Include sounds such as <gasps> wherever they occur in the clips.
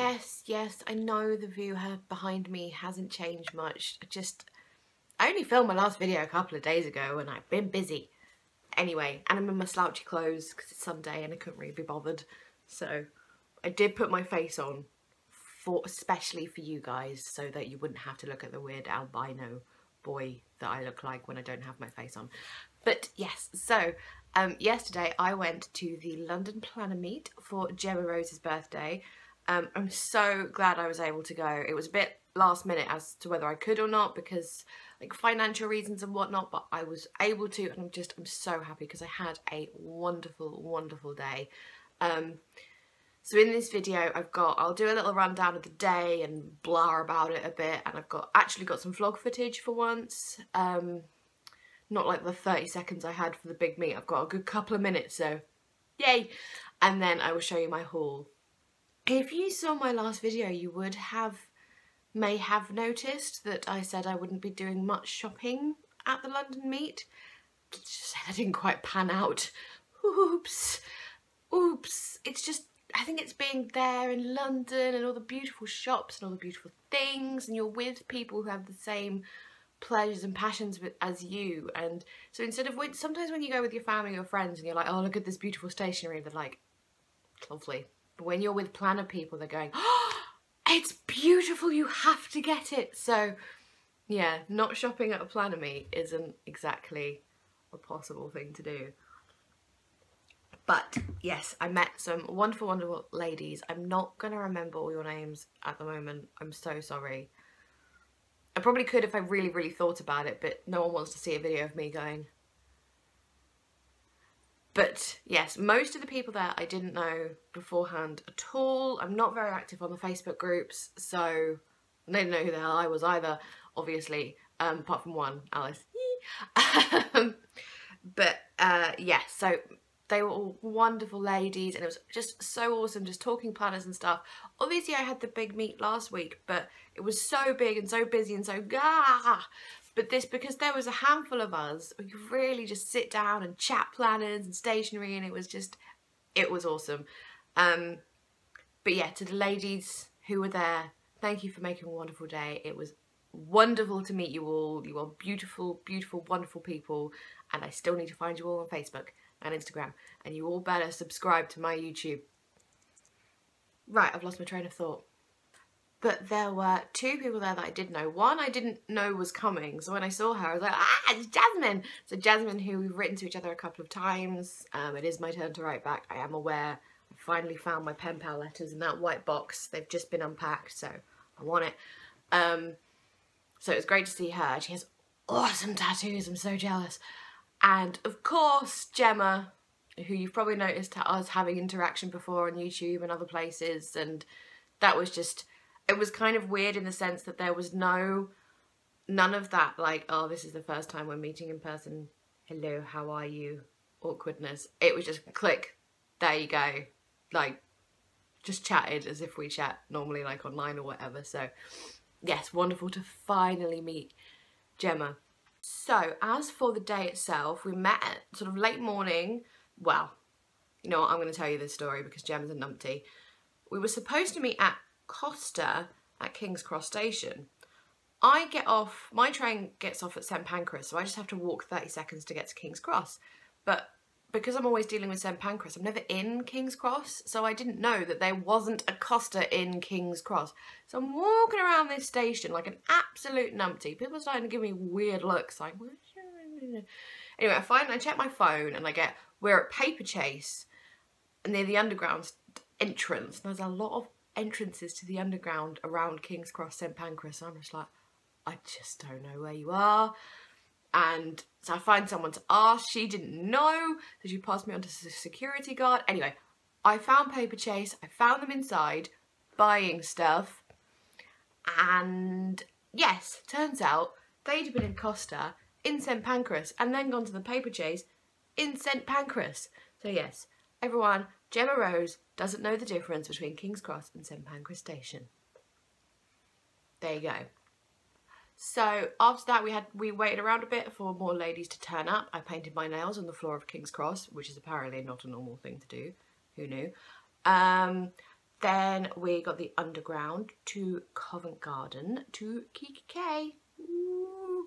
Yes, yes, I know the view behind me hasn't changed much. I just, I only filmed my last video a couple of days ago and I've been busy. Anyway, and I'm in my slouchy clothes because it's Sunday and I couldn't really be bothered. So I did put my face on for especially for you guys so that you wouldn't have to look at the weird albino boy that I look like when I don't have my face on. But yes, so um, yesterday I went to the London Planner Meet for Gemma Rose's birthday. Um, I'm so glad I was able to go. It was a bit last minute as to whether I could or not because like financial reasons and whatnot, but I was able to and I'm just, I'm so happy because I had a wonderful, wonderful day. Um, so in this video I've got, I'll do a little rundown of the day and blah about it a bit and I've got actually got some vlog footage for once. Um, not like the 30 seconds I had for the big meet, I've got a good couple of minutes so yay! And then I will show you my haul. If you saw my last video you would have, may have noticed that I said I wouldn't be doing much shopping at the London meet. Just that didn't quite pan out. Oops. Oops. It's just I think it's being there in London and all the beautiful shops and all the beautiful things and you're with people who have the same pleasures and passions as you and so instead of sometimes when you go with your family or friends and you're like oh look at this beautiful stationery they're like lovely but when you're with planner people they're going oh it's beautiful you have to get it so yeah not shopping at a planner meet isn't exactly a possible thing to do but yes, I met some wonderful, wonderful ladies. I'm not going to remember all your names at the moment. I'm so sorry. I probably could if I really, really thought about it, but no one wants to see a video of me going. But yes, most of the people there I didn't know beforehand at all. I'm not very active on the Facebook groups, so they didn't know who the hell I was either, obviously, um, apart from one, Alice. <laughs> Um, but uh, yes, yeah, so they were all wonderful ladies and it was just so awesome just talking planners and stuff. Obviously I had the big meet last week but it was so big and so busy and so ah but this because there was a handful of us we could really just sit down and chat planners and stationery and it was just it was awesome. Um, but yeah to the ladies who were there thank you for making a wonderful day. It was wonderful to meet you all. You are beautiful, beautiful, wonderful people and I still need to find you all on Facebook and Instagram. And you all better subscribe to my YouTube. Right, I've lost my train of thought. But there were two people there that I did know. One I didn't know was coming, so when I saw her, I was like, ah, it's Jasmine! So Jasmine, who we've written to each other a couple of times, um, it is my turn to write back. I am aware. I finally found my pen pal letters in that white box. They've just been unpacked, so I want it. Um, so it was great to see her. She has awesome tattoos. I'm so jealous. And of course, Gemma, who you've probably noticed us having interaction before on YouTube and other places. And that was just, it was kind of weird in the sense that there was no, none of that like, oh, this is the first time we're meeting in person. Hello, how are you? Awkwardness. It was just click, there you go. Like, just chatted as if we chat normally like online or whatever. So yes, wonderful to finally meet Gemma. So as for the day itself, we met at sort of late morning. Well, you know what, I'm going to tell you this story because Gem's a numpty. We were supposed to meet at Costa at King's Cross Station. I get off, my train gets off at St Pancras, so I just have to walk 30 seconds to get to King's Cross. But because I'm always dealing with St Pancras, I'm never in King's Cross, so I didn't know that there wasn't a Costa in King's Cross. So I'm walking around this station like an absolute numpty. People are starting to give me weird looks, like, anyway, I find, I check my phone and I get, we're at Paperchase near the underground entrance. And There's a lot of entrances to the underground around King's Cross, St Pancras. So I'm just like, I just don't know where you are and so I find someone to ask. She didn't know, so she passed me on to the security guard. Anyway, I found Paper Chase I found them inside buying stuff, and yes, turns out they'd been in Costa in St Pancras and then gone to the Paper Chase in St Pancras. So yes, everyone, Gemma Rose doesn't know the difference between King's Cross and St Pancras Station. There you go. So after that we had we waited around a bit for more ladies to turn up. I painted my nails on the floor of King's Cross, which is apparently not a normal thing to do. Who knew? Um, Then we got the Underground to Covent Garden to Kikki K. Ooh.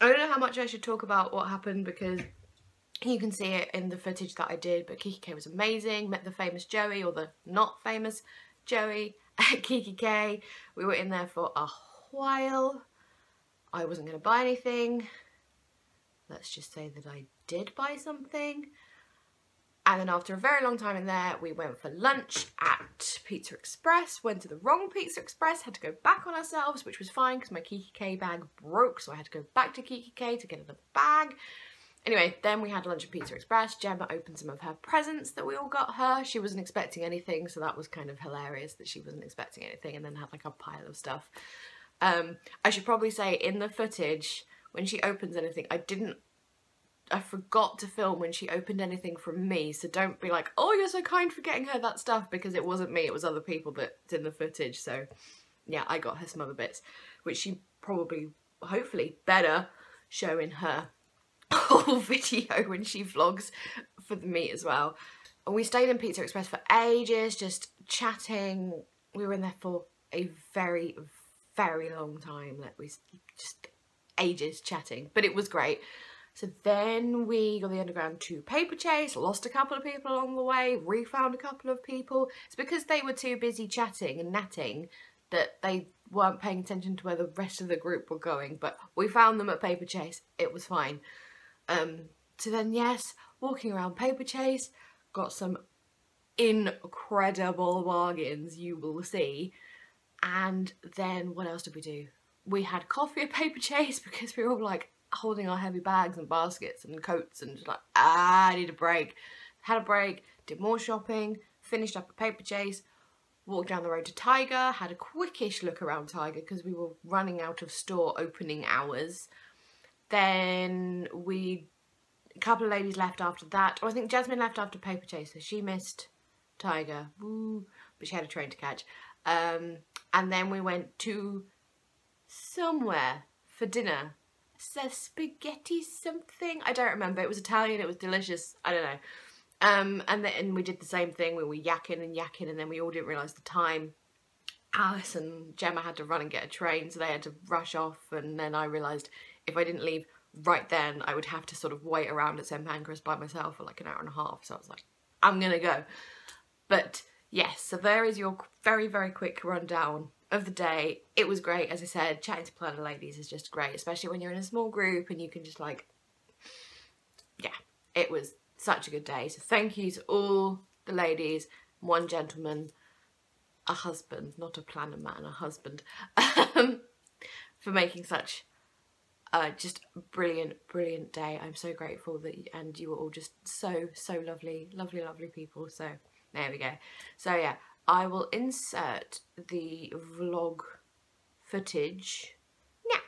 I don't know how much I should talk about what happened because you can see it in the footage that I did, but Kikki K was amazing. Met the famous Joey, or the not famous Joey <laughs> at Kikki K. We were in there for a while. I wasn't going to buy anything. Let's just say that I did buy something. And then after a very long time in there, we went for lunch at Pizza Express, went to the wrong Pizza Express, had to go back on ourselves, which was fine because my Kikki K bag broke, so I had to go back to Kikki K to get another bag. Anyway, then we had lunch at Pizza Express. Gemma opened some of her presents that we all got her. She wasn't expecting anything, so that was kind of hilarious that she wasn't expecting anything and then had like a pile of stuff. Um, I should probably say in the footage, when she opens anything, I didn't I forgot to film when she opened anything from me, so don't be like, oh, you're so kind for getting her that stuff, because it wasn't me, it was other people that's in the footage, so yeah, I got her some other bits, which she probably, hopefully, better show in her whole <laughs> video when she vlogs for the meet as well. And we stayed in Pizza Express for ages, just chatting. We were in there for a very, very long time. Like we just ages chatting, but it was great. So then we got the underground to Paper Chase, lost a couple of people along the way, refound a couple of people. It's because they were too busy chatting and natting that they weren't paying attention to where the rest of the group were going, but we found them at Paper Chase. It was fine. Um, so then, yes, walking around Paper Chase, got some incredible bargains, you will see. And then what else did we do? We had coffee at Paper Chase <laughs> because we were all like, holding our heavy bags and baskets and coats and like, ah, I need a break. Had a break, did more shopping, finished up a Paperchase, walked down the road to Tiger, had a quickish look around Tiger because we were running out of store opening hours. Then we, a couple of ladies left after that. Oh, I think Jasmine left after Paperchase, so she missed Tiger. Woo, but she had a train to catch. Um, and then we went to somewhere for dinner says spaghetti something. I don't remember. It was Italian. It was delicious. I don't know. Um, and then we did the same thing we were yakking and yakking and then we all didn't realise the time. Alice and Gemma had to run and get a train so they had to rush off and then I realised if I didn't leave right then I would have to sort of wait around at St Pancras by myself for like an hour and a half so I was like I'm gonna go. But yes, so there is your very very quick rundown of the day. It was great, as I said, chatting to Planet Ladies is just great, especially when you're in a small group and you can just like, yeah, it was such a good day. So thank you to all the ladies, one gentleman, a husband, not a planner man, a husband, <laughs> um, for making such uh, just brilliant, brilliant day. I'm so grateful that, you, and you were all just so, so lovely, lovely, lovely people. So there we go. So yeah, I will insert the vlog footage now.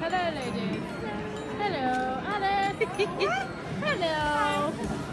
hello ladies. Hello, Alice. <laughs> hello.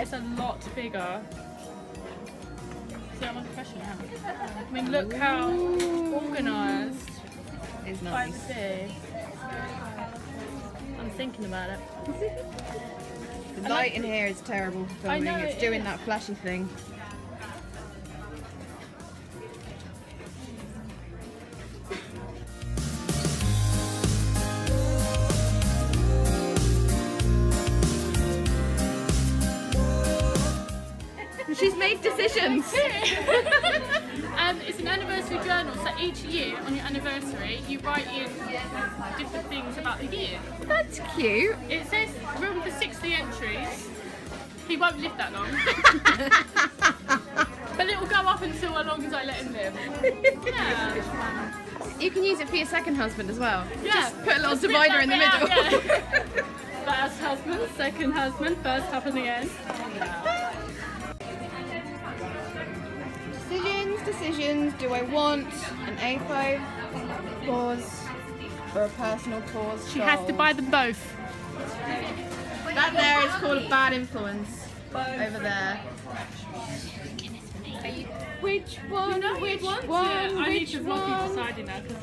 It's a lot bigger. See, I'm under pressure now. I mean, look how organised. It's nice. I'm thinking about it. the light in here is terrible for filming. Know, it's it doing is. that flashy thing. As well. Yeah. Just put a little divider in the bit out, middle. yeah. <laughs> First husband, second husband, first the end. Decisions, decisions. Do I want an A5 pause or a personal pause? She has to buy them both. That there is called a bad influence. Over there. Which one? which one? I need which to vlog you one? deciding now because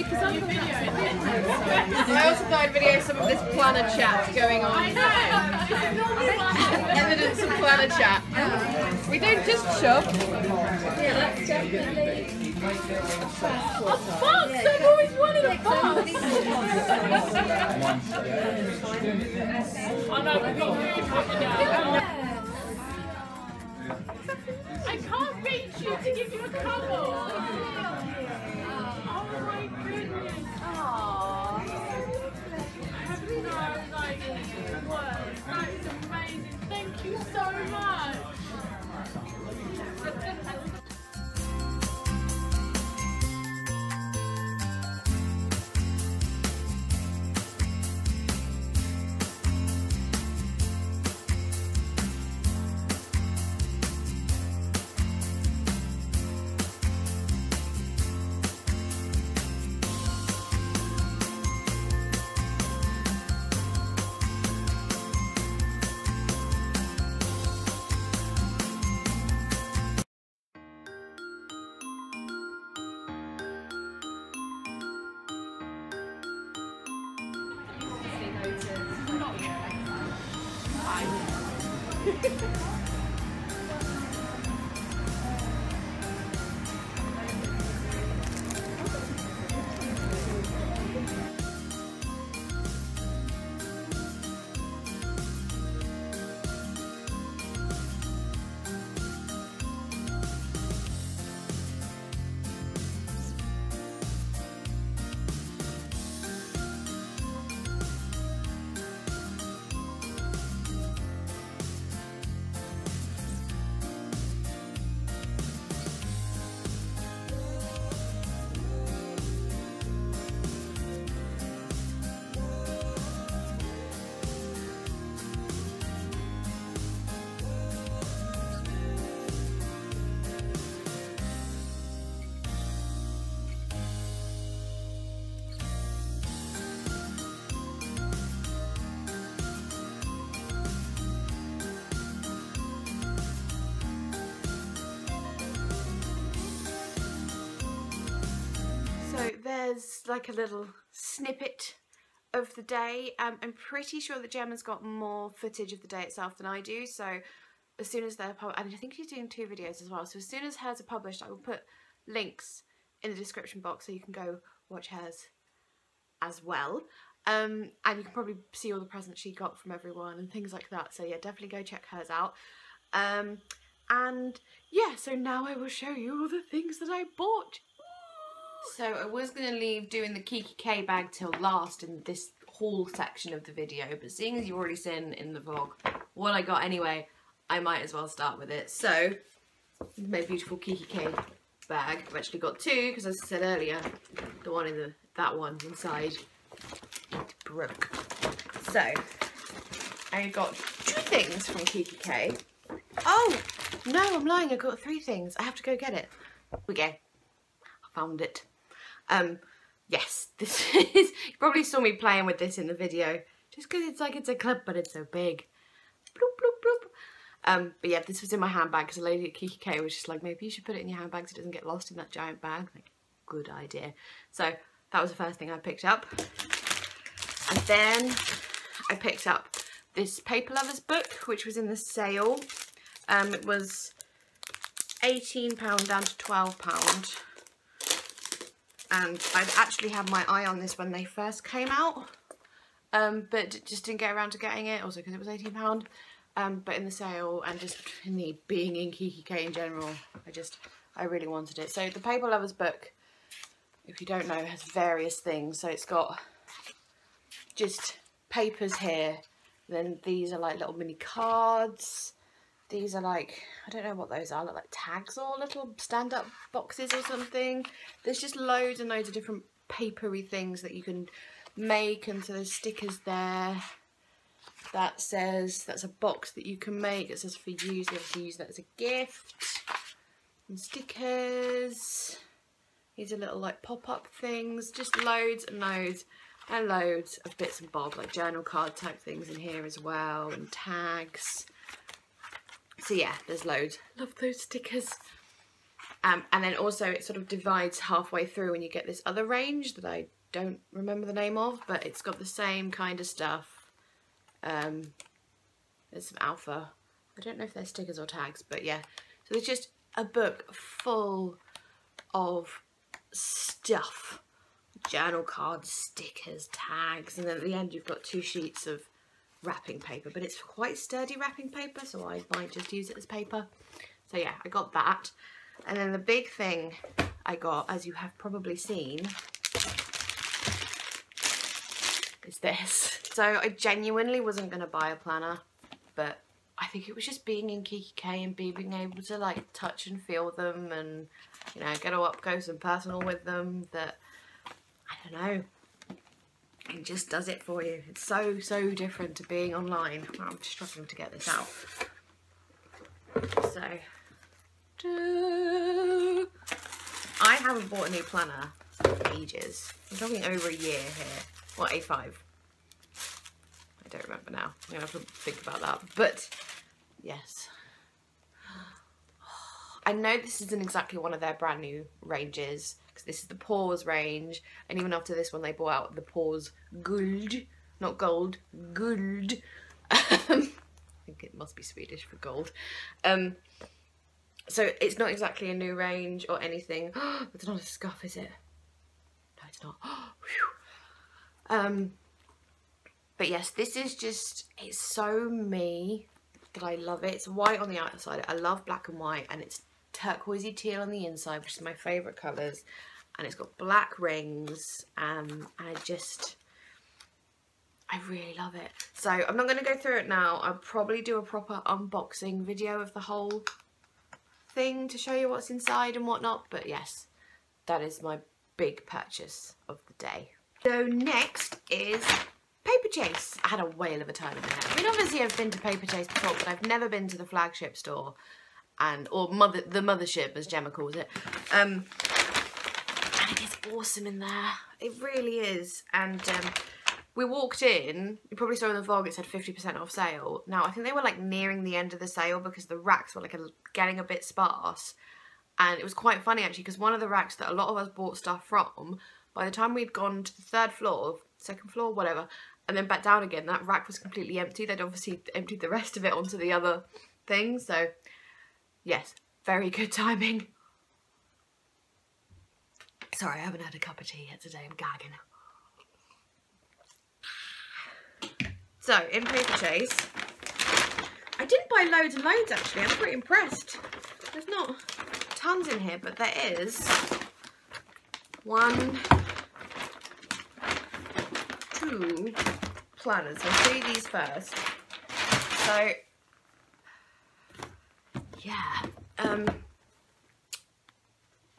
Your video is I also thought I'd video some of this planner chat going on. Evidence of planner chat. We don't just shove. A Fox! I've always wanted a fox! oh no, we've got food. I can't reach you to give you a cuddle! So much. Like a little snippet of the day. Um, I'm pretty sure that Gemma's got more footage of the day itself than I do. So as soon as they're published, and I think she's doing two videos as well. So as soon as hers are published, I will put links in the description box so you can go watch hers as well. Um, and you can probably see all the presents she got from everyone and things like that. So yeah, definitely go check hers out. Um, and yeah, so now I will show you all the things that I bought. So I was going to leave doing the Kikki K bag till last in this haul section of the video, but seeing as you've already seen in the vlog what I got anyway, I might as well start with it. So, my beautiful Kikki K bag. I've actually got two, because as I said earlier, the one in the, that one inside, it broke. So, I got two things from Kikki K. Oh, no, I'm lying, I got three things. I have to go get it. We go. I found it. Um, yes, <laughs> this is, you probably saw me playing with this in the video, just because it's like it's a clip, but it's so big. Bloop, bloop, bloop. Um, but yeah, this was in my handbag because a lady at Kikki K was just like, maybe you should put it in your handbag so it doesn't get lost in that giant bag. Like, good idea. So that was the first thing I picked up. And then I picked up this Paper Lovers book, which was in the sale. Um, it was £18 down to £12. And I've actually had my eye on this when they first came out. Um, but just didn't get around to getting it, also because it was £18. Um, but in the sale and just in the being in Kikki K in general, I just, I really wanted it. So the Paper Lovers book, if you don't know, has various things. So it's got just papers here. Then these are like little mini cards. These are like, I don't know what those are, like tags or little stand-up boxes or something. There's just loads and loads of different papery things that you can make and so there's stickers there that says that's a box that you can make it says for use you have to use that as a gift. And stickers. These are little like pop-up things just loads and loads and loads of bits and bobs like journal card type things in here as well and tags so yeah there's loads love those stickers um, and then also it sort of divides halfway through and you get this other range that I don't remember the name of but it's got the same kind of stuff um, there's some alpha. I don't know if they're stickers or tags, but yeah. So there's just a book full of stuff. Journal cards, stickers, tags, and then at the end you've got two sheets of wrapping paper. But it's quite sturdy wrapping paper, so I might just use it as paper. So yeah, I got that. And then the big thing I got, as you have probably seen, is this. <laughs> So I genuinely wasn't going to buy a planner, but I think it was just being in Kikki K and being able to like touch and feel them and, you know, get all up close and personal with them that, I don't know, it just does it for you. It's so, so different to being online. I'm struggling to get this out. So, I haven't bought a new planner for ages. I'm talking over a year here. What, A5? I don't remember now. I'm going to have to think about that. But, yes. I know this isn't exactly one of their brand new ranges this is the Pause range and even after this one they brought out the Pause Gold, not gold, gold. Um, <laughs> I think it must be Swedish for gold. Um, so it's not exactly a new range or anything. <gasps> it's not a scuff, is it? No, it's not. <gasps> um, but yes, this is just, it's so me that I love it. It's white on the outside. I love black and white and it's turquoisey teal on the inside, which is my favourite colours. And it's got black rings um, and I just, I really love it. So I'm not going to go through it now. I'll probably do a proper unboxing video of the whole thing to show you what's inside and whatnot. But yes, that is my big purchase of the day. So next is Paper Chase. I had a whale of a time in there. I mean, obviously I've been to Paper Chase before, but I've never been to the flagship store, and or mother the mothership as Gemma calls it. Um, awesome in there. It really is. And um, we walked in. You probably saw in the vlog it said 50% off sale. Now I think they were like nearing the end of the sale because the racks were like a, getting a bit sparse. And it was quite funny actually because one of the racks that a lot of us bought stuff from, by the time we'd gone to the third floor, second floor, whatever, and then back down again, that rack was completely empty. They'd obviously emptied the rest of it onto the other thing. So, yes, very good <laughs> timing. Sorry, I haven't had a cup of tea yet today. I'm gagging. So, in Paper Chase, I didn't buy loads and loads actually. I'm pretty impressed. There's not tons in here, but there is one, two planners. Show you these first. So, yeah. Um,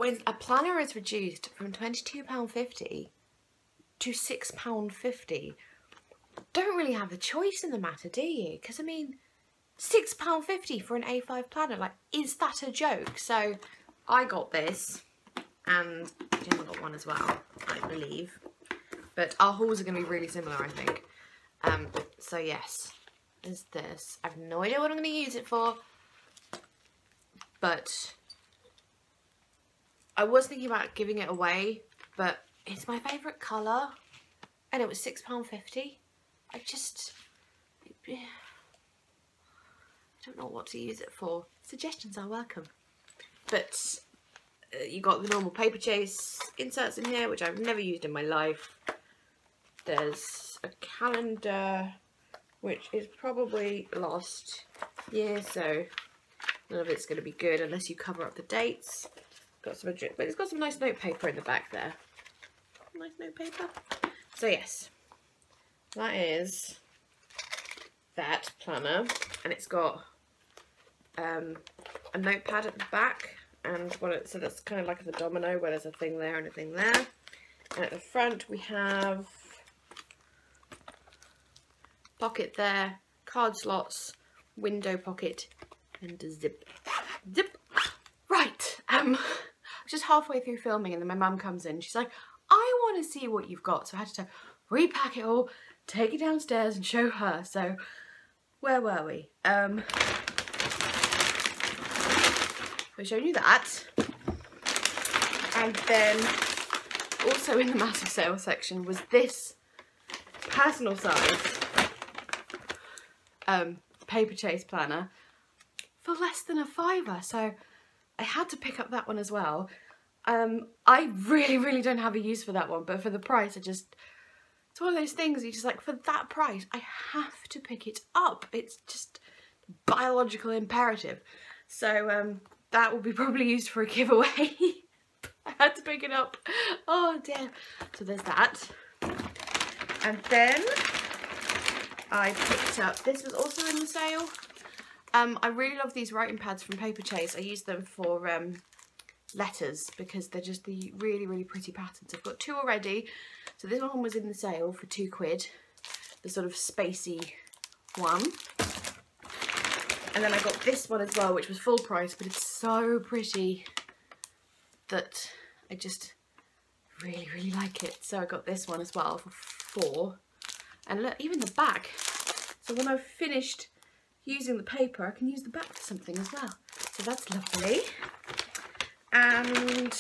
when a planner is reduced from £22.50 to £6.50, don't really have a choice in the matter, do you? Because, I mean, £6.50 for an A5 planner, like, is that a joke? So, I got this, and Gemma got one as well, I believe. But our hauls are going to be really similar, I think. Um, so yes, is this. I have no idea what I'm going to use it for. But I was thinking about giving it away, but it's my favourite colour. And it was £6.50. I just... I don't know what to use it for. Suggestions are welcome. But uh, you got the normal Paperchase inserts in here, which I've never used in my life. There's a calendar, which is probably last year, so none of it's going to be good unless you cover up the dates. Got some, but it's got some nice notepaper in the back there. Nice notepaper. So yes, that is that planner, and it's got um, a notepad at the back and what it, so that's kind of like the domino where there's a thing there and a thing there. And at the front we have pocket there, card slots, window pocket, and a zip. Zip! Right, um, just halfway through filming and then my mum comes in. She's like, I want to see what you've got. So I had to repack it all, take it downstairs and show her. So where were we? Um, I showed you that. And then also in the massive sale section was this personal size um, paper chase planner for less than a fiver. So I had to pick up that one as well. Um, I really, really don't have a use for that one, but for the price, I just, it's one of those things you just like, for that price, I have to pick it up. It's just biological imperative. So um, that will be probably used for a giveaway. <laughs> I had to pick it up. Oh dear. So there's that. And then I picked up, this was also in the sale. Um, I really love these writing pads from Paperchase. I use them for um, letters because they're just the really, really pretty patterns. I've got two already. So this one was in the sale for two quid. The sort of spacey one. And then I got this one as well, which was full price, but it's so pretty that I just really, really like it. So I got this one as well for four. And look, even the back. So when I've finished using the paper, I can use the back for something as well. So that's lovely. And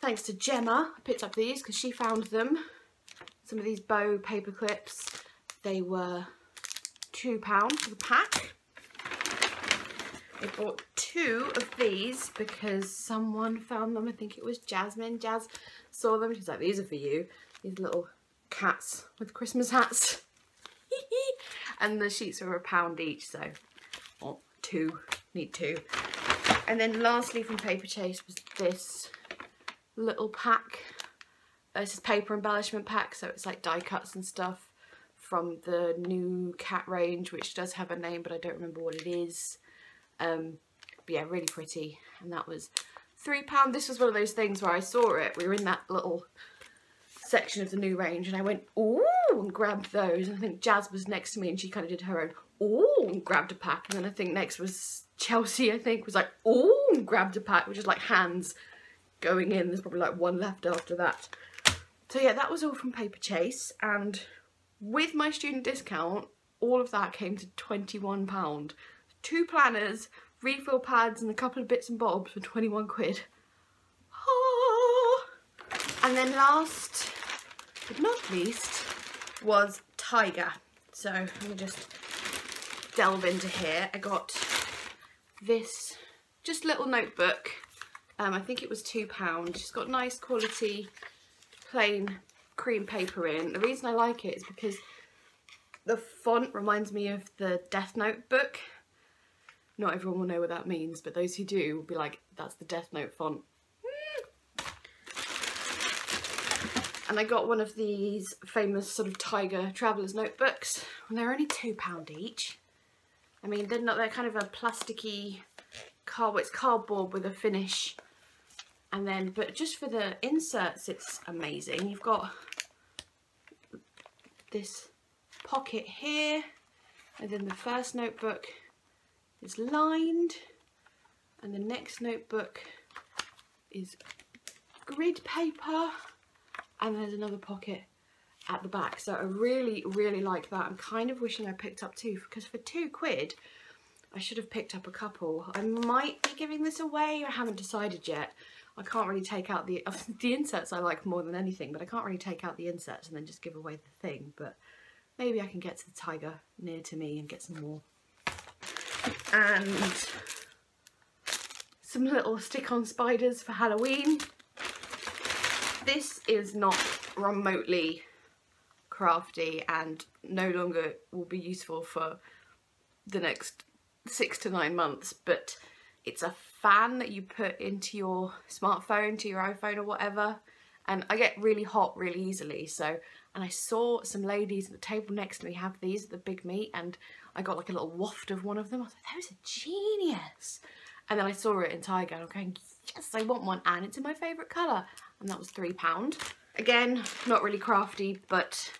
thanks to Gemma, I picked up these because she found them. Some of these bow paper clips. They were £2 for the pack. I bought two of these because someone found them. I think it was Jasmine. Jazz saw them. She's like, these are for you. These little cats with Christmas hats. <laughs> and the sheets are a pound each, so two. Need two. And then lastly from paper chase was this little pack. This is paper embellishment pack, so it's like die cuts and stuff from the new cat range, which does have a name, but I don't remember what it is. Um, but yeah, really pretty. And that was £3. This was one of those things where I saw it. We were in that little section of the new range and I went, ooh, and grabbed those. And I think Jazz was next to me and she kind of did her own, oh, and grabbed a pack. And then I think next was Chelsea, I think, was like, oh, and grabbed a pack, which is like hands going in. There's probably like one left after that. So yeah, that was all from Paper Chase. And with my student discount, all of that came to £21. Two planners, refill pads and a couple of bits and bobs for 21 quid. Ah. And then last but not least was Tiger. So let me just delve into here. I got this just little notebook. Um, I think it was £2. It's got nice quality plain cream paper in. The reason I like it is because the font reminds me of the Death Note book. Not everyone will know what that means, but those who do will be like, that's the Death Note font. And I got one of these famous sort of tiger traveller's notebooks. And they're only £2 each. I mean, they're not, they're kind of a plasticky it's cardboard with a finish. And then, but just for the inserts, it's amazing. You've got this pocket here, and then the first notebook is lined, and the next notebook is grid paper, and there's another pocket at the back. So I really, really like that. I'm kind of wishing I picked up two because for two quid, I should have picked up a couple. I might be giving this away. I haven't decided yet. I can't really take out the <laughs> the inserts I like more than anything, but I can't really take out the inserts and then just give away the thing. But maybe I can get to the tiger near to me and get some more. And some little stick-on spiders for Halloween. This is not remotely crafty and no longer will be useful for the next six to nine months, but it's a fan that you put into your smartphone, to your iPhone or whatever. And I get really hot really easily. So, and I saw some ladies at the table next to me have these at the Big Meet and I got like a little waft of one of them. I was like, that was a genius. And then I saw it in Tiger and I'm going, yes, I want one. And it's in my favourite colour. And that was £3. Again, not really crafty, but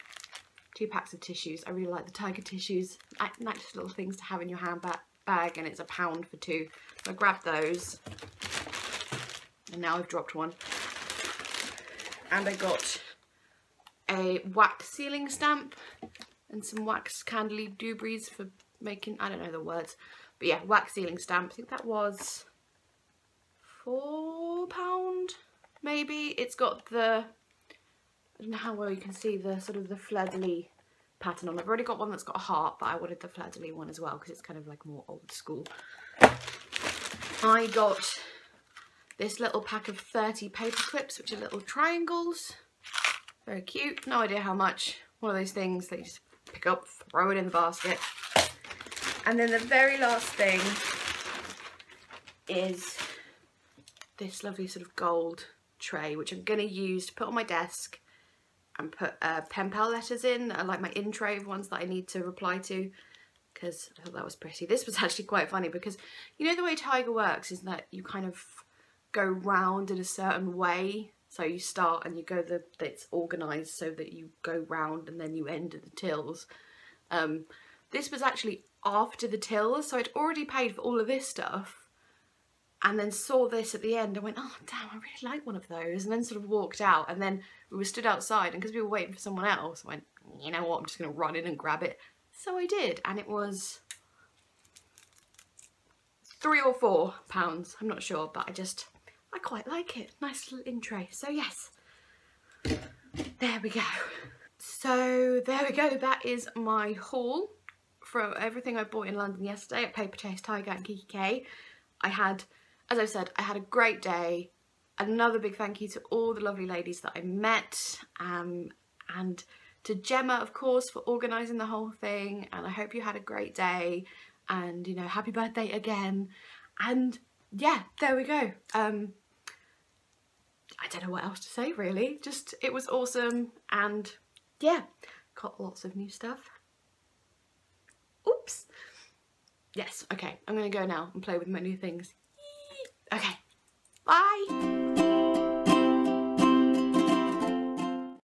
two packs of tissues. I really like the Tiger tissues. Nice little things to have in your handbag bag and it's a pound for two. So I grabbed those and now I've dropped one. And I got a wax sealing stamp and some wax candle doobies for making, I don't know the words, but yeah, wax sealing stamp. I think that was four pound maybe. It's got the, I don't know how well you can see the sort of the fleur-de-lis pattern on. I've already got one that's got a heart, but I wanted the fleur-de-lis one as well because it's kind of like more old school. I got this little pack of 30 paper clips, which are little triangles. Very cute. No idea how much. One of those things that you just pick up, throw it in the basket. And then the very last thing is this lovely sort of gold tray, which I'm going to use to put on my desk and put uh, pen pal letters in, I like my in tray of ones that I need to reply to because I thought that was pretty. This was <laughs> actually quite funny because you know the way Tiger works is that you kind of go round in a certain way. So you start and you go the it's organised so that you go round and then you end at the tills. Um, this was actually after the tills, so I'd already paid for all of this stuff and then saw this at the end and went, oh damn, I really like one of those. And then sort of walked out and then we were stood outside and because we were waiting for someone else, I went, you know what, I'm just going to run in and grab it. So I did and it was three or four pounds, I'm not sure, but I just, I quite like it. Nice little in tray. So yes, there we go. So there we go, that is my haul for everything I bought in London yesterday at Paper Chase, Tiger and Kikki K. I had as I said, I had a great day. Another big thank you to all the lovely ladies that I met um, and to Gemma, of course, for organising the whole thing. And I hope you had a great day and, you know, happy birthday again. And yeah, there we go. Um, I don't know what else to say really. Just, it was awesome. And yeah, got lots of new stuff. Oops. Yes, okay, I'm gonna go now and play with my new things. Okay, bye.